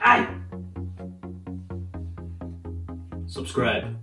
Aye. Subscribe.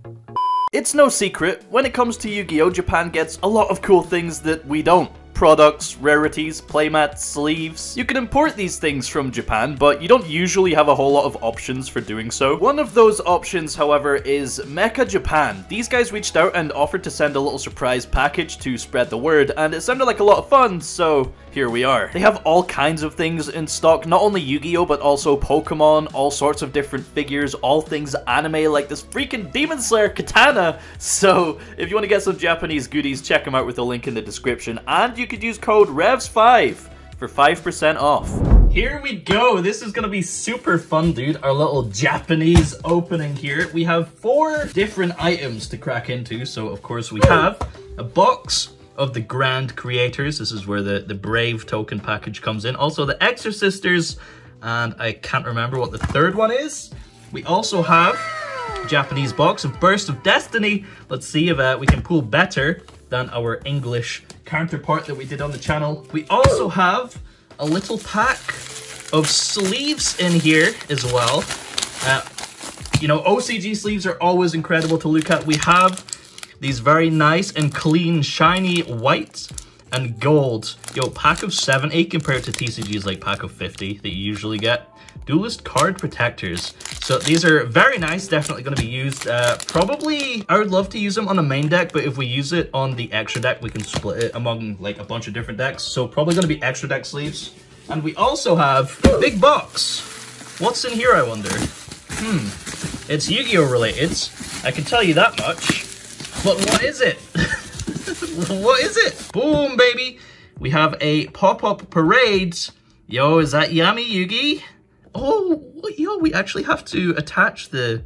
It's no secret, when it comes to Yu-Gi-Oh! Japan gets a lot of cool things that we don't. Products, rarities, playmats, sleeves. You can import these things from Japan, but you don't usually have a whole lot of options for doing so. One of those options, however, is Meccha Japan. These guys reached out and offered to send a little surprise package to spread the word, and it sounded like a lot of fun, so here we are. They have all kinds of things in stock, not only Yu-Gi-Oh! but also Pokemon, all sorts of different figures, all things anime like this freaking Demon Slayer katana. So if you want to get some Japanese goodies, check them out with the link in the description. And you could use code REVZ5 for 5% off. Here we go. This is gonna be super fun, dude. Our little Japanese opening here. We have four different items to crack into. So of course we have a box of the Grand Creators. This is where the, the Brave token package comes in. Also the Exorcisters, and I can't remember what the third one is. We also have Japanese box of Burst of Destiny. Let's see if uh, we can pull better than our English counterpart that we did on the channel. We also have a little pack of sleeves in here as well. Uh, you know, OCG sleeves are always incredible to look at. We have these very nice and clean, shiny white and gold. Yo, pack of 70 compared to TCG's like pack of 50 that you usually get. Duelist card protectors. So these are very nice, definitely going to be used. Uh, probably, I would love to use them on the main deck, but if we use it on the extra deck, we can split it among like a bunch of different decks. So probably going to be extra deck sleeves. And we also have big box. What's in here, I wonder? Hmm, it's Yu-Gi-Oh related. I can tell you that much. But what is it? what is it? Boom, baby. We have a pop-up parade. Yo, is that Yami Yugi? Oh, yo, we actually have to attach the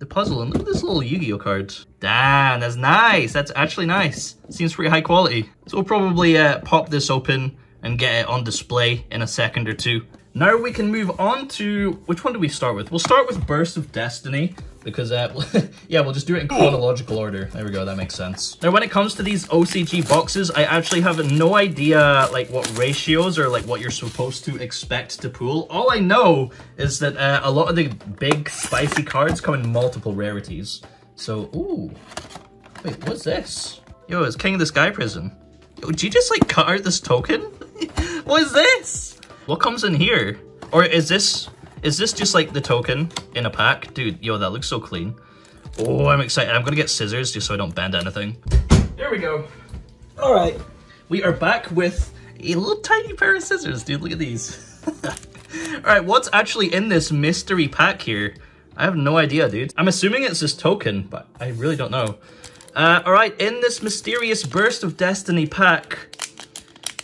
the puzzle. And look at this little Yu-Gi-Oh card. Damn, that's nice. That's actually nice. Seems pretty high quality. So we'll probably uh, pop this open and get it on display in a second or two. Now we can move on to, which one do we start with? We'll start with Burst of Destiny because, yeah, we'll just do it in chronological order. There we go, that makes sense. Now, when it comes to these OCG boxes, I actually have no idea, like, what ratios or, like, what you're supposed to expect to pull. All I know is that uh, a lot of the big, spicy cards come in multiple rarities. So, ooh. Wait, what's this? Yo, it's King of the Sky Prison. Yo, did you just, like, cut out this token? what is this? What comes in here? Or is this is this just like the token in a pack? Dude, yo, that looks so clean. Oh, I'm excited. I'm gonna get scissors just so I don't bend anything. There we go. All right. We are back with a little tiny pair of scissors, dude. Look at these. All right, what's actually in this mystery pack here? I have no idea, dude. I'm assuming it's this token, but I really don't know. Uh, all right, in this mysterious Burst of Destiny pack,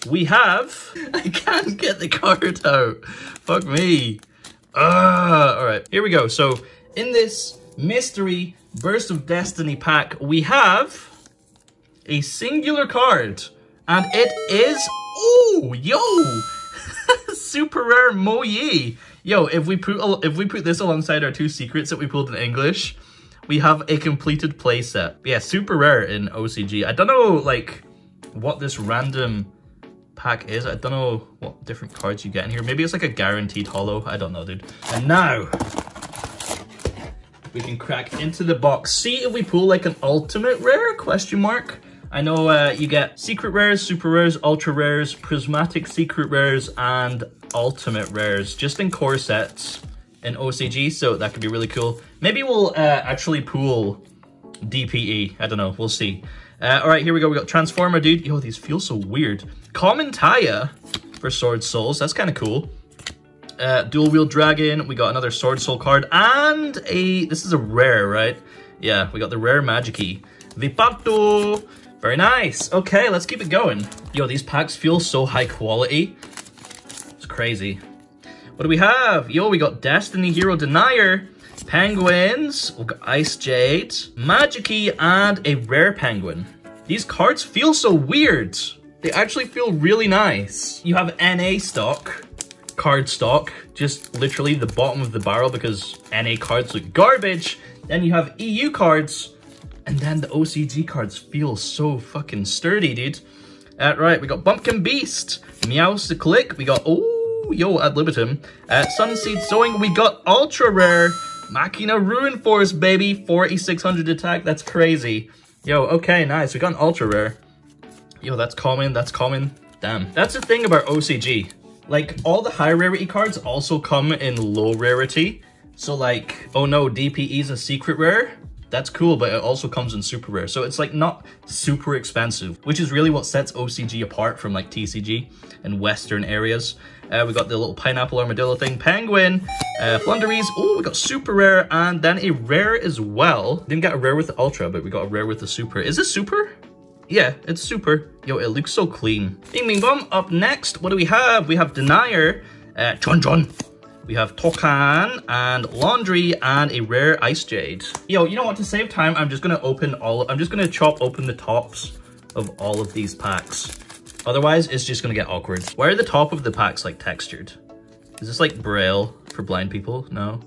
we have... I can't get the card out. Fuck me. Ah, all right, here we go. So in this mystery Burst of Destiny pack, we have a singular card. And it is... Oh, yo! Super rare Moyi. Yo, if we put if we put this alongside our two secrets that we pulled in English, we have a completed playset. Yeah, super rare in OCG. I don't know, like, what this random pack is. I don't know what different cards you get in here. Maybe it's like a guaranteed hollow. I don't know, dude. And now, we can crack into the box. See if we pull like an ultimate rare, question mark. I know uh, you get secret rares, super rares, ultra rares, prismatic secret rares, and ultimate rares, just in core sets in OCG, so that could be really cool. Maybe we'll uh, actually pull DPE. I don't know. We'll see. Uh, all right, here we go. We got Transformer, dude. Yo, these feel so weird. Common Taya for Sword Souls. That's kind of cool. Uh, Dual Wheel Dragon. We got another Sword Soul card. And a... This is a rare, right? Yeah, we got the rare Magic-E. Vipato. Very nice. Okay, let's keep it going. Yo, these packs feel so high quality. It's crazy. What do we have? Yo, we got Destiny Hero Denier. Penguins, we've got Ice Jade, Magic-E, and a rare penguin. These cards feel so weird. They actually feel really nice. You have NA stock, card stock, just literally the bottom of the barrel because NA cards look garbage. Then you have EU cards, and then the OCG cards feel so fucking sturdy, dude. Uh, right, we got Bumpkin Beast, Meows to Click, we got, oh, yo, ad libitum. Uh, Sunseed Sowing, we got ultra rare. Machina Ruin Force, baby. 4600 attack, that's crazy. Yo, okay, nice. We got an ultra rare. Yo, that's common, that's common. Damn. That's the thing about OCG. Like, all the high rarity cards also come in low rarity. So like, oh no, DPE is a secret rare. That's cool, but it also comes in super rare. So it's like not super expensive, which is really what sets OCG apart from like TCG and Western areas. Uh, we got the little pineapple armadillo thing, penguin, uh, Flunderies. Oh, we got super rare and then a rare as well. Didn't get a rare with the ultra, but we got a rare with the super. Is this super? Yeah, it's super. Yo, it looks so clean. Bing Bing Bum. Up next, what do we have? We have Denier, uh, Chun Chun. We have Tokan and Laundry and a rare Ice Jade. Yo, you know what? To save time, I'm just gonna open all. I'm just gonna chop open the tops of all of these packs. Otherwise, it's just gonna get awkward. Why are the top of the packs like textured? Is this like braille for blind people? No,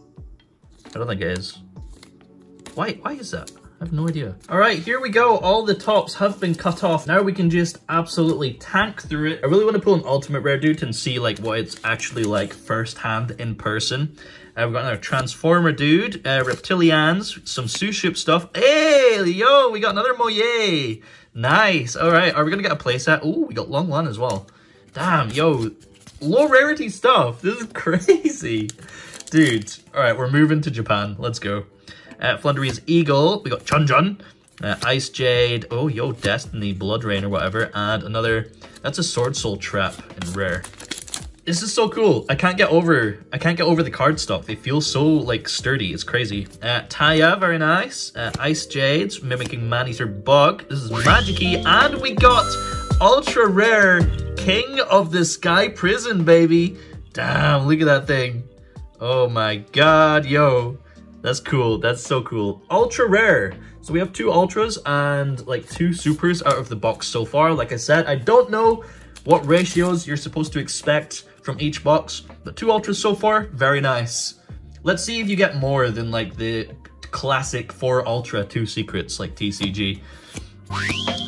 I don't think it is. Why? Why is that? I have no idea. All right, here we go. All the tops have been cut off. Now we can just absolutely tank through it. I really want to pull an ultimate rare dude and see like what it's actually like firsthand in person. Uh, we've got another Transformer dude, uh, Reptilians, some Suship stuff. Hey, yo, we got another Moye. Nice. All right, are we going to get a playset? Oh, we got Long One as well. Damn, yo, low rarity stuff. This is crazy. Dude, all right, we're moving to Japan. Let's go. Uh, Flundery's Eagle. We got Chun Chun. Uh, Ice Jade. Oh, yo, Destiny, Blood Rain or whatever. And another, that's a Sword Soul Trap in rare. This is so cool. I can't get over, I can't get over the card stock. They feel so, like, sturdy. It's crazy. Uh, Taya, very nice. Uh, Ice Jades, mimicking Maneater Bug. This is Magic And we got ultra rare King of the Sky Prison, baby. Damn, look at that thing. Oh my god, yo. That's cool. That's so cool. Ultra rare. So we have two ultras and like two supers out of the box so far. Like I said, I don't know what ratios you're supposed to expect from each box, but two ultras so far, very nice. Let's see if you get more than like the classic four ultra, two secrets like TCG.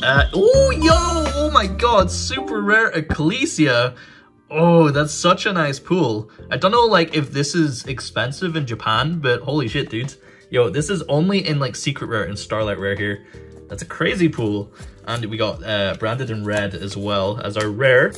Uh, oh, yo, oh my god, super rare Ecclesia. Oh, that's such a nice pool. I don't know, like, if this is expensive in Japan, but holy shit, dudes. Yo, this is only in, like, Secret Rare and Starlight Rare here. That's a crazy pool. And we got uh, Branded in Red as well as our rare.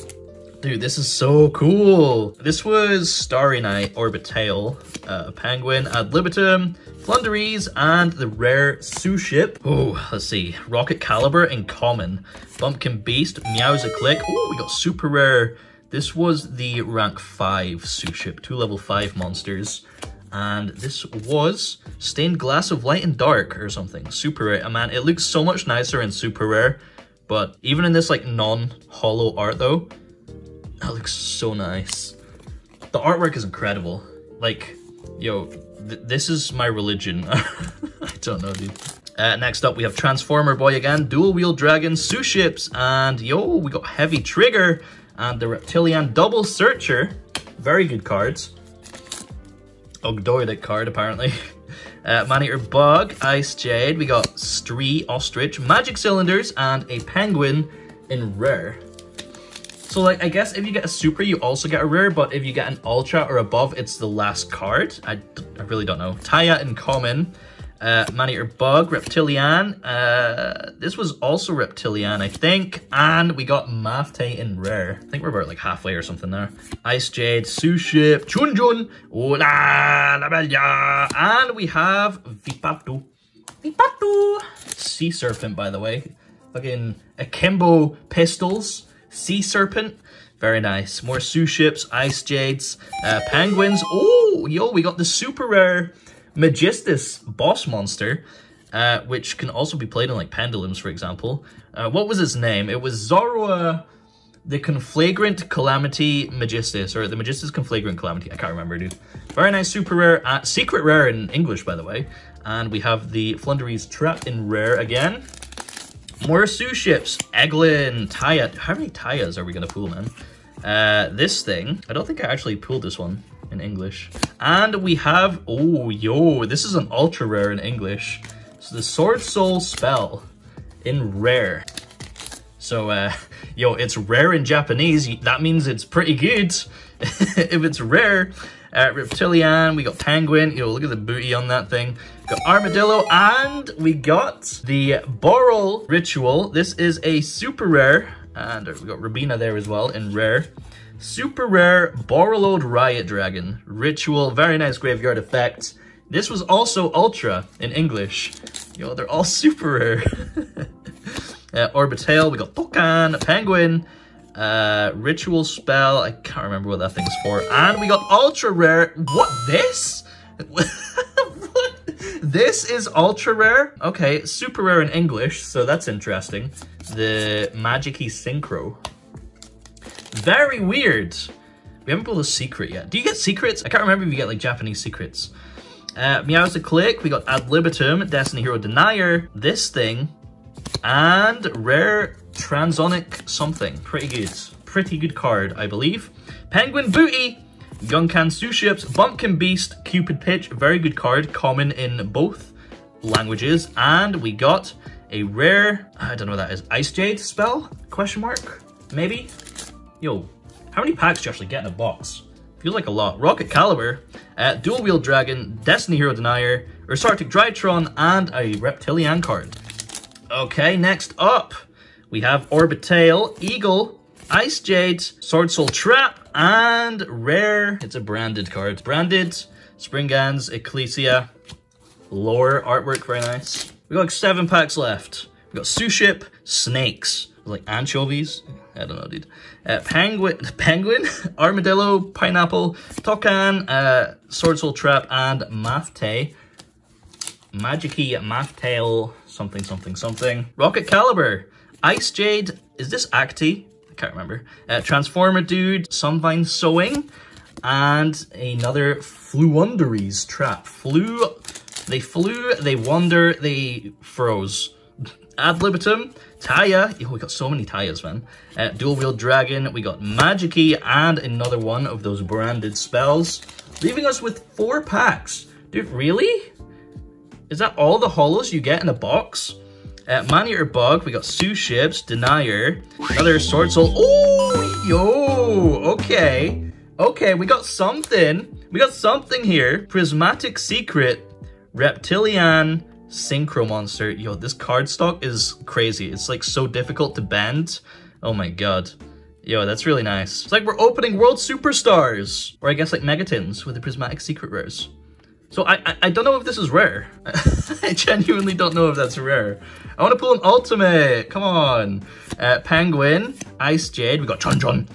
Dude, this is so cool. This was Starry Night, Orbit Tail, uh, Penguin, Ad Libitum, Flunderies, and the rare Suship. Oh, let's see. Rocket Caliber in common. Bumpkin Beast, Meow's a Click. Oh, we got super rare this was the rank 5 Suship, two level 5 monsters. And this was Stained Glass of Light and Dark or something. Super rare. Man, it looks so much nicer in super rare. But even in this like non-hollow art though, that looks so nice. The artwork is incredible. Like, yo, th this is my religion. I don't know, dude. Uh, next up, we have Transformer Boy again, Dual Wheel Dragon, Suships, and yo, we got Heavy Trigger, and the Reptilian Double Searcher. Very good cards. Ogdoadic card, apparently. Uh, Maneater Bug, Ice Jade, we got Stree Ostrich, Magic Cylinders, and a Penguin in Rare. So, like, I guess if you get a Super, you also get a Rare, but if you get an Ultra or above, it's the last card. I, I really don't know. Taya in Common, uh, Maneater Bug, Reptilian. Uh, this was also Reptilian, I think. And we got Mafte in Rare. I think we're about like halfway or something there. Ice Jade, Suship, Chunjun, Ola, La Bella. And we have Vipatu. Vipatu! Sea Serpent, by the way. Fucking Akimbo Pistols. Sea Serpent. Very nice. More Suships, Ice Jades, uh, Penguins. Oh, yo, we got the super rare Magistus boss monster, uh, which can also be played in like pendulums, for example. Uh, what was its name? It was Zoroa the Conflagrant Calamity Magistus, or the Magistus Conflagrant Calamity. I can't remember, dude. Very nice, super rare, uh, secret rare in English, by the way. And we have the Flunderies Trap in rare again. More Suships, Eglin, Taya. How many Tayas are we gonna pull, man? Uh, this thing, I don't think I actually pulled this one in English. And we have, oh, yo, this is an ultra rare in English. So the Sword Soul spell in rare. So, uh, yo, it's rare in Japanese. That means it's pretty good. if it's rare, uh, Reptilian, we got Penguin, yo, look at the booty on that thing. Got Armadillo, and we got the Boral Ritual. This is a super rare, and we got Rabina there as well in rare. Super rare Borreload Riot Dragon. Ritual, very nice graveyard effect. This was also Ultra in English. Yo, they're all super rare. uh, Orbital, we got Pokan, Penguin, uh, Ritual Spell, I can't remember what that thing's for. And we got Ultra Rare, what, this? what? This is Ultra Rare? Okay, Super Rare in English, so that's interesting. The Magic-y Synchro. Very weird. We haven't pulled a secret yet. Do you get secrets? I can't remember if you get like Japanese secrets. Uh, Meowth Click, we got Ad Libitum, Destiny Hero Denier, this thing, and Rare Transonic something. Pretty good. Pretty good card, I believe. Penguin Booty, Gunkan Suships, Bumpkin Beast, Cupid Pitch, very good card, common in both languages. And we got a rare, I don't know what that is, Ice Jade spell? Question mark? Maybe? Yo, how many packs do you actually get in a box? Feels like a lot. Rocket Caliber, uh, Dual Wheel Dragon, Destiny Hero Denier, Ursarctic Drytron, and a Reptilian card. Okay, next up, we have Orbital, Eagle, Ice Jade, Sword Soul Trap, and Rare. It's a branded card. Branded, Springans, Ecclesia, lore artwork, very nice. We got like seven packs left. We got Suship, Snakes, like anchovies. I don't know, dude. Uh, penguin, penguin, armadillo, pineapple, tokan, uh, sword soul trap, and Mafte. Magicy Maftail, something, something, something. Rocket Caliber, Ice Jade. Is this Acti? I can't remember. Uh, Transformer Dude, Sunvine Sewing, and another Floowandereeze trap. Flew, they flew, they wander, they froze. Ad libitum, Taya. Oh, we got so many Tayas, man. Uh, Dual Wheel Dragon. We got Magicy and another one of those branded spells. Leaving us with four packs. Dude, really? Is that all the hollows you get in a box? Uh, Man-Eater Bug. We got Suships, Denier. Another Sword Soul. Oh, yo. Okay. Okay, we got something. We got something here. Prismatic Secret. Reptilian Synchro Monster. Yo, this card stock is crazy. It's like so difficult to bend. Oh my god. Yo, that's really nice. It's like we're opening World Superstars. Or I guess like Megatons with the Prismatic Secret Rares. So I, I, I don't know if this is rare. I genuinely don't know if that's rare. I want to pull an ultimate. Come on. Uh, Penguin, Ice Jade. We got Chun Chun.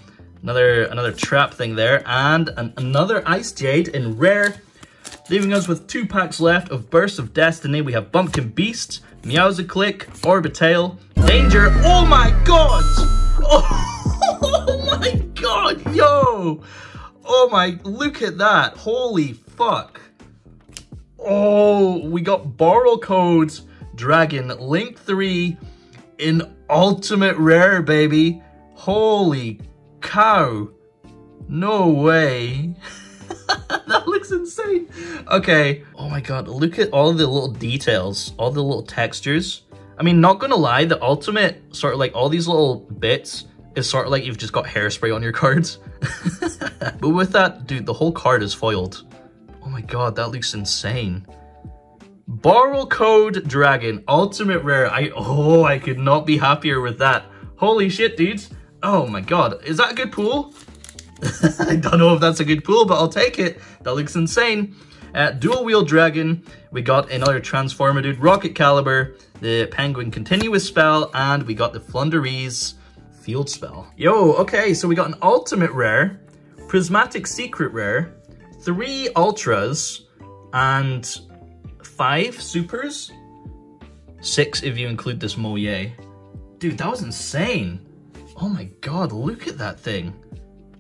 Another another trap thing there. And an, another Ice Jade in rare. Leaving us with two packs left of Burst of Destiny. We have Bumpkin Beast, Meowsclick, Orbital, Danger. Oh my god! Oh, oh my god, yo! Oh my, look at that. Holy fuck. Oh, we got Borrow Codes Dragon Link 3 in Ultimate Rare, baby. Holy cow. No way. that looks insane. Okay. Oh my god, look at all the little details, all the little textures. I mean, not gonna lie, the ultimate, sort of like all these little bits, is sort of like you've just got hairspray on your cards. but with that, dude, the whole card is foiled. My god, that looks insane. Borrelcode Dragon, Ultimate Rare. I Oh, I could not be happier with that. Holy shit, dudes. Oh my god, is that a good pool? I don't know if that's a good pool, but I'll take it. That looks insane. Uh, Dual Wheel Dragon, we got another Transformer Dude, Rocket Caliber, the Penguin Continuous Spell, and we got the Floowandereeze Field Spell. Yo, okay, so we got an Ultimate Rare, Prismatic Secret Rare, three Ultras, and five Supers? Six if you include this Moye. Dude, that was insane. Oh my god, look at that thing.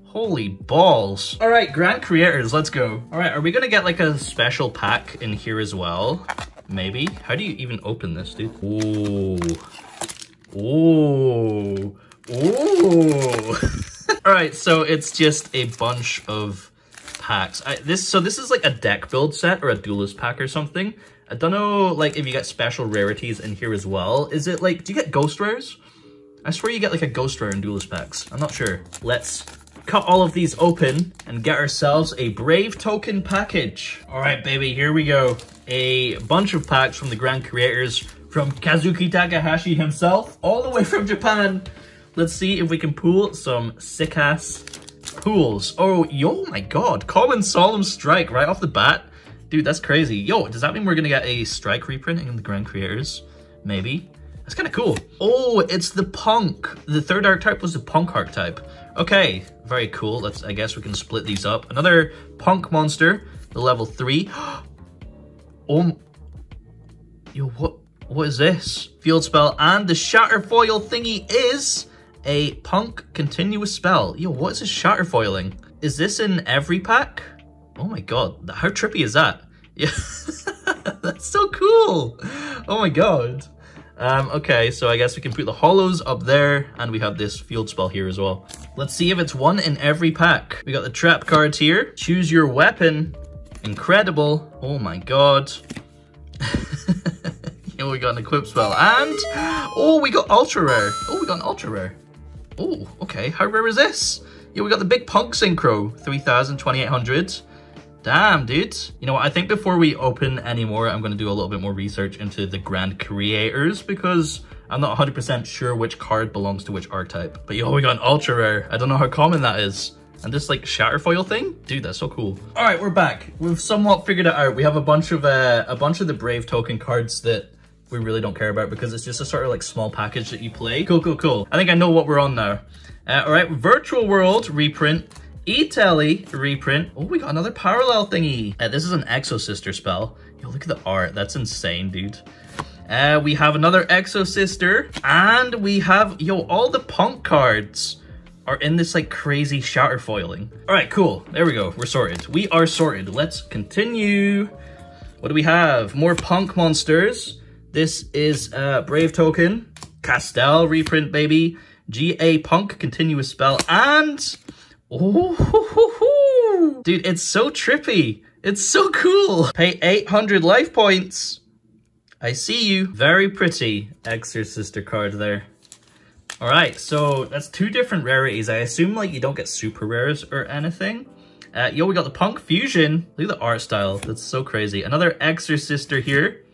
Holy balls. All right, Grand Creators, let's go. All right, are we gonna get like a special pack in here as well? Maybe? How do you even open this, dude? Ooh. Ooh. Ooh. All right, so it's just a bunch of packs. I, this So this is like a deck build set or a duelist pack or something. I don't know like if you get special rarities in here as well. Is it like, do you get ghost rares? I swear you get like a ghost rare in duelist packs. I'm not sure. Let's cut all of these open and get ourselves a Brave Token package. All right, baby, here we go. A bunch of packs from the Grand Creators from Kazuki Takahashi himself, all the way from Japan. Let's see if we can pull some sick-ass pools. Oh, yo, my god. Common Solemn Strike right off the bat. Dude, that's crazy. Yo, does that mean we're gonna get a Strike reprint in the Grand Creators? Maybe. That's kind of cool. Oh, it's the Punk. The third archetype was the Punk archetype. Okay, very cool. Let's. I guess we can split these up. Another Punk monster, the level 3. oh, yo, what? What is this? Field spell and the Shatter Foil thingy is a Punk continuous spell. Yo, what is this Shatter Foiling? Is this in every pack? Oh my god, how trippy is that? Yeah, that's so cool. Oh my god. Um, okay, so I guess we can put the hollows up there, and we have this field spell here as well. Let's see if it's one in every pack. We got the trap cards here. Choose your weapon. Incredible. Oh my god. here we got an equip spell, and... Oh, we got ultra rare. Oh, we got an ultra rare. Oh, okay. How rare is this? Yeah, we got the big punk synchro. 3,000, 2,800. Damn, dude. You know what? I think before we open any more, I'm going to do a little bit more research into the Grand Creators because I'm not 100% sure which card belongs to which archetype. But yo, we got an ultra rare. I don't know how common that is. And this like shatterfoil thing? Dude, that's so cool. All right, we're back. We've somewhat figured it out. We have a bunch of uh, a bunch of the Brave token cards that we really don't care about because it's just a sort of like small package that you play. Cool, cool, cool. I think I know what we're on now. Uh, all right, Virtual World reprint. E-Telly reprint. Oh, we got another parallel thingy. Uh, this is an Exosister spell. Yo, look at the art. That's insane, dude. Uh, we have another Exosister. And we have, yo, all the punk cards are in this like crazy shatter foiling. All right, cool. There we go. We're sorted. We are sorted. Let's continue. What do we have? More punk monsters. This is Brave Token. Castel reprint, baby. GA Punk continuous spell. And Oh, dude, it's so trippy. It's so cool. Pay 800 life points. I see you. Very pretty Exorcister card there. All right, so that's two different rarities. I assume like you don't get super rares or anything. Uh, yo, we got the Punk Fusion. Look at the art style. That's so crazy. Another Exorcister here.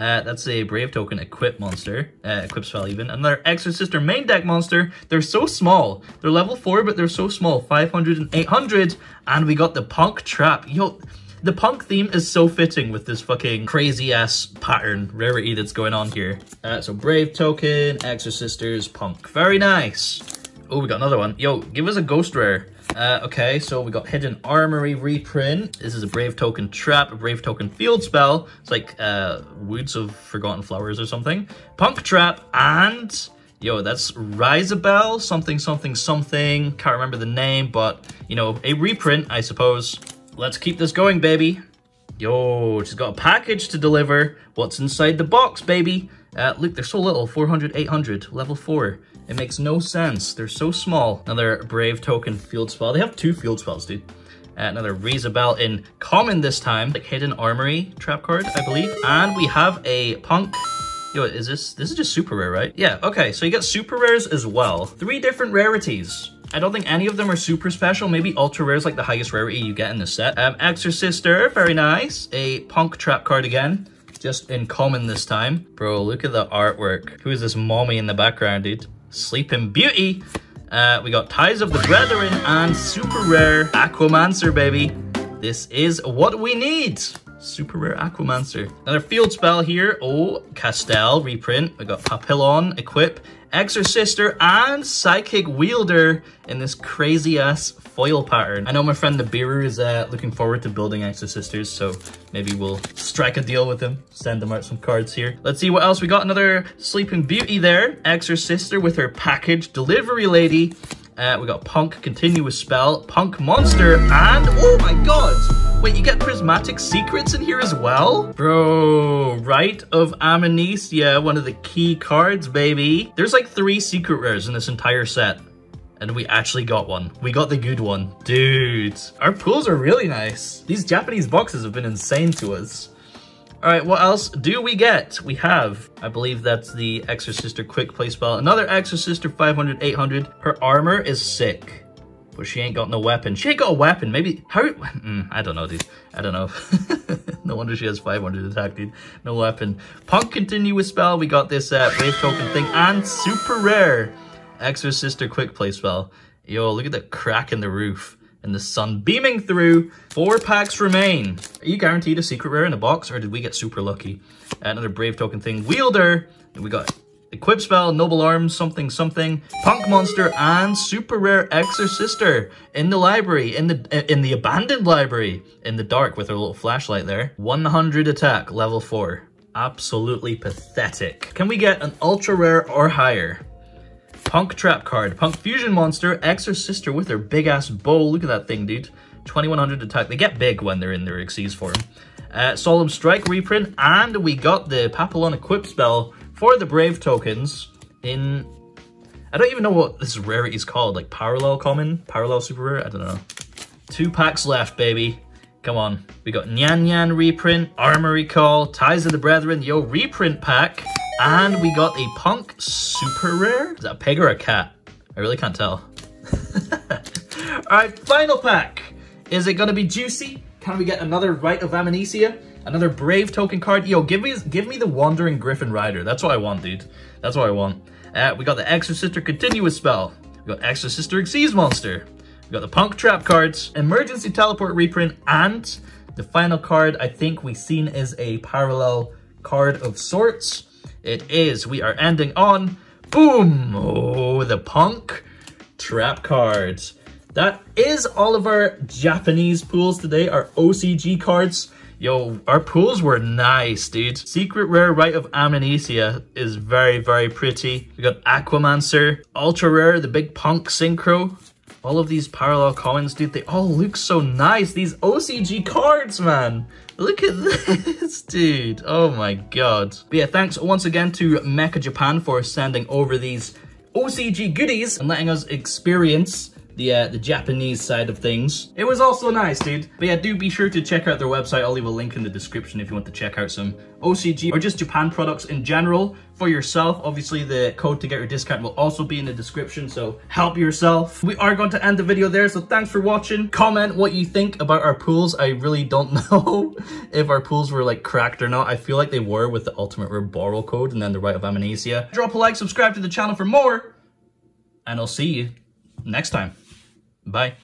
Uh, that's a Brave Token Equip monster. Uh, equip spell even. Another Exorcister main deck monster. They're so small. They're level 4, but they're so small. 500 and 800. And we got the Punk Trap. Yo, the punk theme is so fitting with this fucking crazy ass pattern rarity that's going on here. Uh, so Brave Token, Exorcisters, Punk. Very nice. Oh, we got another one. Yo, give us a Ghost Rare. Uh, okay, so we got Hidden Armory reprint. This is a Brave Token Trap, a Brave Token Field Spell. It's like uh, Woods of Forgotten Flowers or something. Punk Trap, and... Yo, that's Rizabel, something, something, something. Can't remember the name, but, you know, a reprint, I suppose. Let's keep this going, baby. Yo, she's got a package to deliver. What's inside the box, baby? Uh, look, they're so little, 400, 800, level 4. It makes no sense. They're so small. Another Brave Token field spell. They have two field spells, dude. Uh, another Rizabel in common this time. Like Hidden Armory trap card, I believe. And we have a Punk Yo, is this, this is just super rare, right? Yeah, okay, so you get super rares as well. Three different rarities. I don't think any of them are super special. Maybe ultra rare is like the highest rarity you get in the set. Um, Exorcister, very nice. A Punk Trap card again. Just in common this time. Bro, look at the artwork. Who is this mommy in the background, dude? Sleeping Beauty. Uh, we got Ties of the Brethren and super rare Aquamancer, baby. This is what we need. Super rare Aquamancer. Another field spell here. Oh, Castel reprint. We got Papillon equip. Exorcister and Psychic Wielder in this crazy ass foil pattern. I know my friend the Nibiru is uh, looking forward to building Exorcisters, so maybe we'll strike a deal with him, send him out some cards here. Let's see what else we got. Another Sleeping Beauty there. Exorcister with her package delivery lady. Uh, we got Punk Continuous Spell, Punk Monster, and oh my god! Wait, you get Prismatic Secrets in here as well? Bro, Rite of Amnesia, one of the key cards, baby. There's like three secret rares in this entire set. And we actually got one. We got the good one. Dude, our pools are really nice. These Japanese boxes have been insane to us. All right, what else do we get? We have, I believe that's the Exorcister Quick Play spell. Another Exorcister 500, 800. Her armor is sick. but she ain't got no weapon. She ain't got a weapon. Maybe how? Mm, I don't know, dude. I don't know. no wonder she has 500 attack, dude. No weapon. Punk continuous spell. We got this uh, brave token thing and super rare exorcister quick play spell. Yo, look at that crack in the roof and the sun beaming through. Four packs remain. Are you guaranteed a secret rare in the box, or did we get super lucky? Another brave token thing. Wielder. We got Equip Spell, Noble Arms, something something, Punk Monster, and Super Rare Exorcister in the library, in the in the abandoned library, in the dark with our little flashlight there. 100 attack, level 4. Absolutely pathetic. Can we get an ultra rare or higher? Punk Trap card, Punk Fusion Monster, Exorcister with their big ass bow. Look at that thing, dude. 2100 attack. They get big when they're in their Xyz form. Uh, Solemn Strike reprint, and we got the Papillon Equip spell for the Brave tokens in... I don't even know what this rarity is called, like Parallel Common? Parallel Super Rare? I don't know. Two packs left, baby. Come on. We got Nyan Nyan reprint, Armory Call, Ties of the Brethren, Yo reprint pack, and we got a Punk Super Rare? Is that a pig or a cat? I really can't tell. Alright, final pack. Is it gonna be juicy? Can we get another Rite of Amnesia? Another Brave token card? Yo, give me give me the Wandering Gryphon Rider. That's what I want, dude. That's what I want. Uh, we got the Exorcister Continuous Spell. We got Exorcister Xyz Monster. We got the Punk Trap cards, Emergency Teleport reprint, and the final card I think we've seen is a parallel card of sorts. It is. We are ending on, boom, oh, the Punk Trap cards. That is all of our Japanese pools today, our OCG cards. Yo, our pools were nice, dude. Secret Rare Rite of Amnesia is very, very pretty. We got Aquamancer, Ultra Rare, the Big Punk Synchro. All of these parallel coins, dude, they all look so nice. These OCG cards, man. Look at this, dude. Oh my god. But yeah, thanks once again to Meccha Japan for sending over these OCG goodies and letting us experience the uh, the Japanese side of things. It was also nice, dude. But yeah, do be sure to check out their website. I'll leave a link in the description if you want to check out some OCG or just Japan products in general for yourself. Obviously, the code to get your discount will also be in the description, so help yourself. We are going to end the video there, so thanks for watching. Comment what you think about our pools. I really don't know if our pools were like cracked or not. I feel like they were with the Ultimate Rare Borrelcode and then the Rite of Amnesia. Drop a like, subscribe to the channel for more, and I'll see you next time. Bye.